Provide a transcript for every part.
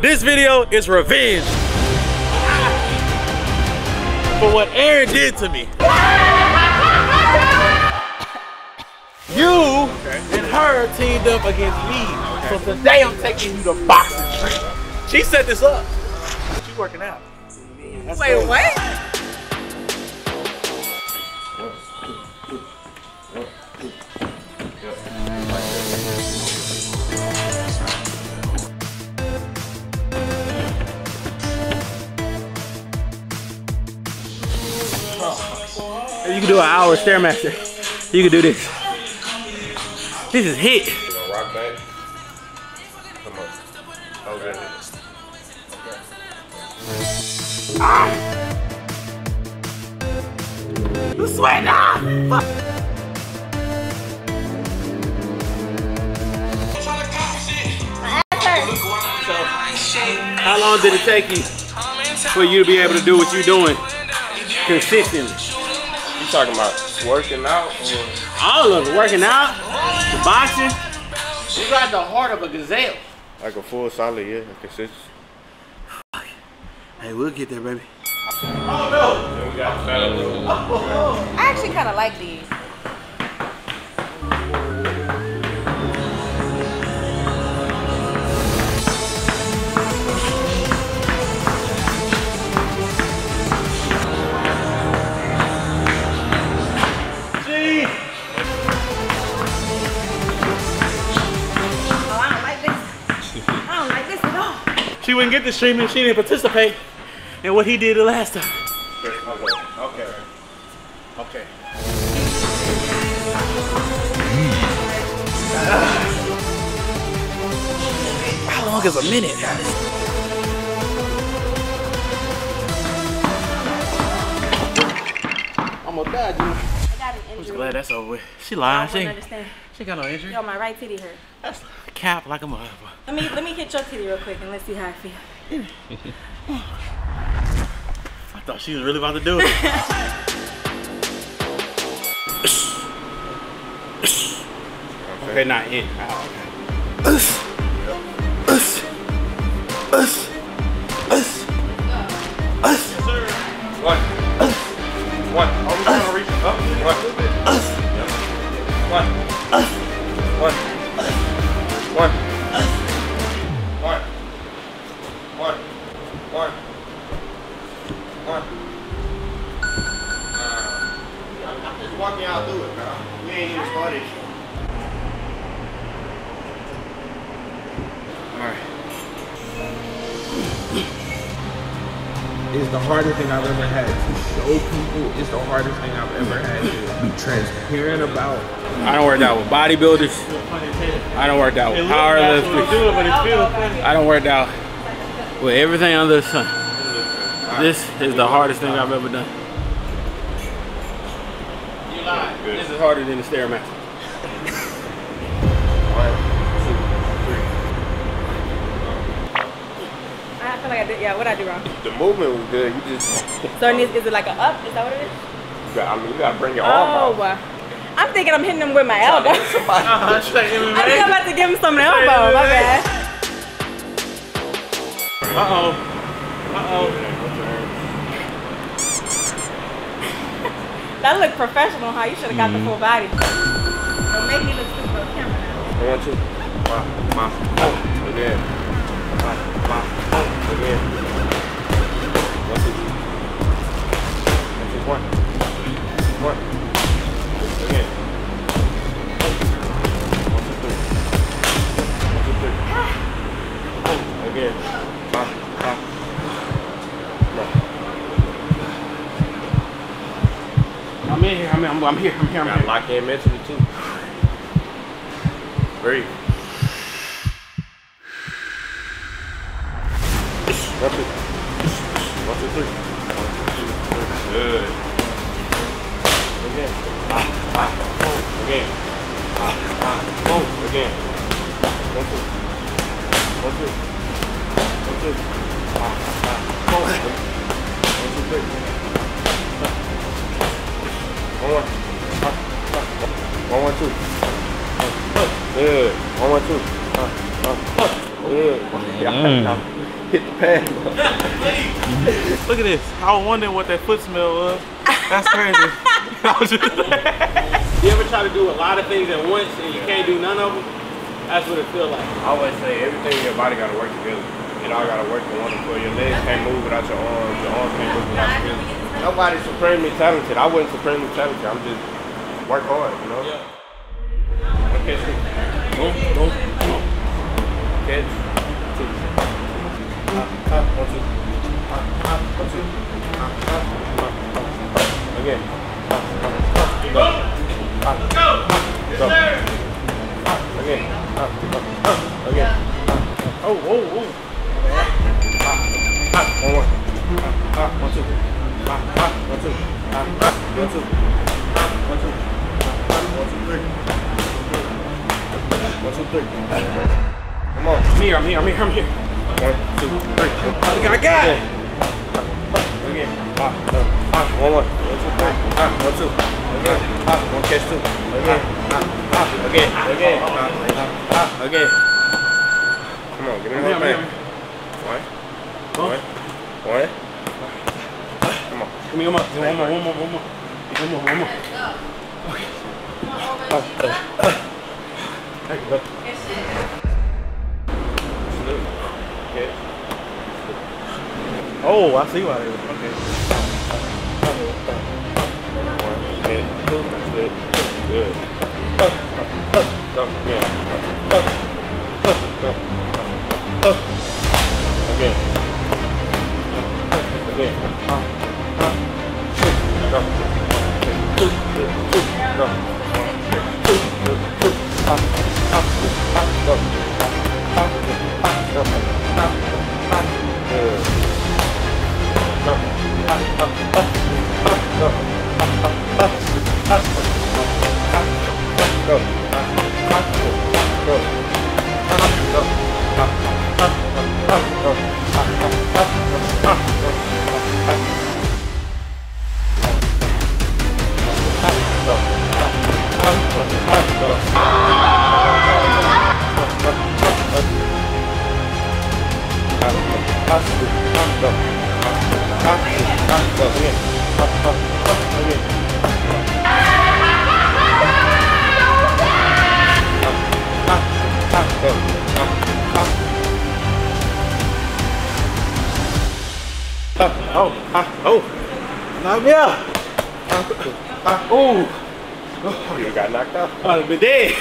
This video is revenge for what Aaron did to me. You and her teamed up against me. So today I'm taking you to boxing. She set this up. She working out. That's Wait, crazy. what? You can do an hour Stairmaster. You can do this. This is hit. Rock back? Now. How long did it take you for you to be able to do what you're doing consistently? You talking about working out or All of it, working out, the boxing. You got the heart of a gazelle. like a full solid, yeah, consistent? Hey, we'll get there, baby. I actually kind of like these. She wouldn't get the streaming. She didn't participate in what he did the last time. Okay. Okay. Ah. How long is a minute? I'm gonna die, dude. I got an I'm just glad that's over with. She I lying. She, ain't- understand. she got no injury. Yo, my right titty hurt. That's cap like a mother. Let me let me hit your titty real quick and let's see how I feel. I thought she was really about to do it. okay, not it. Us. One. Is the hardest thing I've ever had. To show people is the hardest thing I've ever had to be transparent about. I don't work out with bodybuilders. I don't work out with powerlifters. I don't work out with everything under the sun. This is the hardest thing I've ever done. You lied. This is harder than the Stairmaster. Like I did. Yeah, what I do wrong? The movement was good. You just, So it needs, is it like a up? Is that what it is? you got, I mean, you gotta bring your Oh, arm out. uh, I'm thinking I'm hitting him with my elbow. I think I'm about to give him some elbow. My bad. Uh oh. Uh oh. That looked professional, huh? You should have got the full body. Don't make me look stupid on camera now. One, two. Ma, ma, oh, again. Ma, ma, I'm in here. I'm, I'm, I'm here. I'm here. I'm Gotta here. lock in mentally too. Breathe. One, two. One, two, three. One, two, three. Good. Again. Ah, ah, oh, again. Ah, ah, oh, again. One, two. One, two. One, two. Ah, ah, oh. One, two, three. Good. One, one, two. Good. Yeah. hit the pad. Look at this. I was wondering what that foot smell was. That's crazy. I was just You ever try to do a lot of things at once and you can't do none of them? That's what it feels like. I always say everything in your body gotta work together. It all gotta work in one for your legs can't move without your arms, your arms can't move without your legs. Nobody's supremely talented. I wasn't supremely talented. I'm just work hard, you know? Yeah. Okay, shoot. Boom, boom, boom. Catch. Again. Go. Uh, go. Go. Again. Again. Oh. Ah, ah, one more. One, two. One, two. One, two. One, two. One, two, three. One, two, three. Come on. I'm here, I'm here, I'm here, I'm here. One, two, three. I got it. Again. Ah, ah, ah, one more. One, two, three. Ah, one, two. Again. Ah, one catch two. Again. Ah, ah, again. Again. Ah, ah, ah, again. Come on, give me I'm one here, thing. One. One. One. Come on. Give me one more, one more, one more, one more. One more, one more. There you go. Salute. Okay. Oh, I see why they were. Okay. That's it. Good. Go, again. Go. Again. Again. Go. Go. Two. Ah, ah, ah, go. Ah, ah, go. Go. Oh, ah, oh, knock me out. Ah, oh. Oh, you got knocked out. I would have been dead.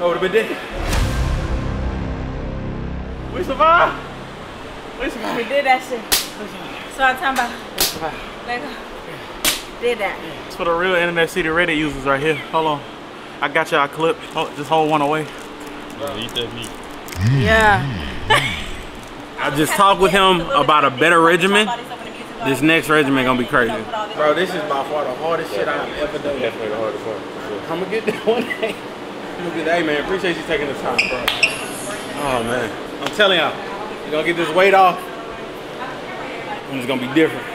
I would have been dead. We survived. We survived. We did that shit. So I'm talking about. Let go. Did that. It's for the real Internet City Reddit users right here. Hold on. I got y'all a clip. Oh, just hold one away. Eat that meat. Yeah. I just talked with him about a better regimen. This next regimen gonna be crazy. Bro, this is by far the hardest shit I've ever done. Definitely the hardest one. for sure. I'm gonna get that one day. I'm gonna get that. Hey man, appreciate you taking the time, bro. Oh man, I'm telling y'all, you're gonna get this weight off. and It's gonna be different.